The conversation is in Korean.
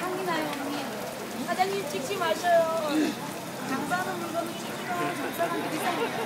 향이 나요, 언니. 사장님 찍지 마셔요. 장사하는 물건은 찍지 마. 장사는 비싸니까.